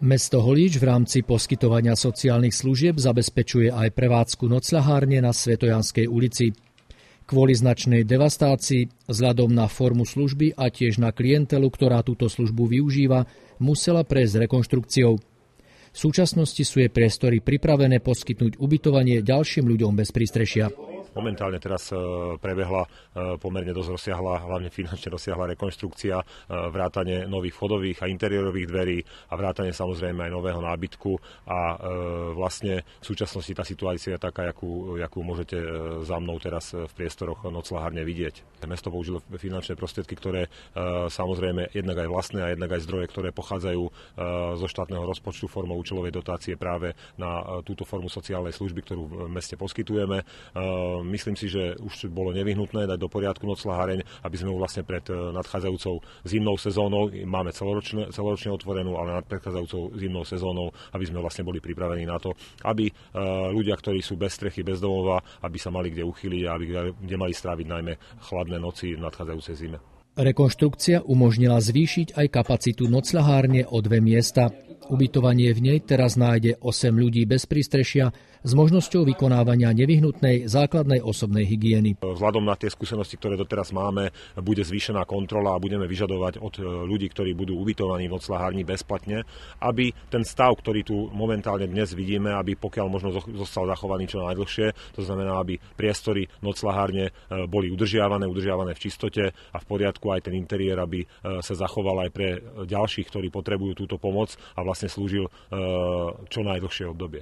Mesto Holíč v rámci poskytovania sociálnych služieb zabezpečuje aj prevádzku nocľahárne na Svetojanskej ulici. Kvôli značnej devastácii, vzhľadom na formu služby a tiež na klientelu, ktorá túto službu využíva, musela prejsť rekonštrukciou. V súčasnosti sú jej priestory pripravené poskytnúť ubytovanie ďalším ľuďom bez prístrešia. Momentálne teraz e, prebehla e, pomerne dosť rozsiahla, hlavne finančne rozsiahla rekonštrukcia, e, vrátanie nových vchodových a interiérových dverí a vrátanie samozrejme aj nového nábytku a vlastne v súčasnosti tá situácia je taká, jakú, jakú môžete za mnou teraz v priestoroch noclahárne vidieť. Mesto použilo finančné prostriedky, ktoré samozrejme jednak aj vlastné a jednak aj zdroje, ktoré pochádzajú zo štátneho rozpočtu formou účelovej dotácie práve na túto formu sociálnej služby, ktorú v meste poskytujeme myslím si, že už bolo nevyhnutné dať do poriadku noclaháreň, aby sme vlastne pred eh, nadchádzajúcou zimnou sezónou, máme celoročne, celoročne otvorenú, ale nad predchádzajúcou zimnou sezónou, aby sme vlastne boli pripravení na to, aby eh, ľudia, ktorí sú bez strechy, bez domova, aby sa mali kde uchyliť a aby kde mali stráviť najmä chladné noci v nadchádzajúcej zime. Rekonštrukcia umožnila zvýšiť aj kapacitu nocľahárne o dve miesta. Ubytovanie v nej teraz nájde 8 ľudí bez prístrešia s možnosťou vykonávania nevyhnutnej základnej osobnej hygieny. Vzhľadom na tie skúsenosti, ktoré doteraz máme, bude zvýšená kontrola a budeme vyžadovať od e, ľudí, ktorí budú ubytovaní v noclahárni bezplatne, aby ten stav, ktorý tu momentálne dnes vidíme, aby pokiaľ možno zostal zachovaný čo najdlhšie, to znamená, aby priestory noclahárne e, boli udržiavané, udržiavané v čistote a v poriadku aj ten interiér, aby e, sa zachoval aj pre ďalších, ktorí potrebujú túto pomoc a vlastne slúžil čo najdlhšie obdobie.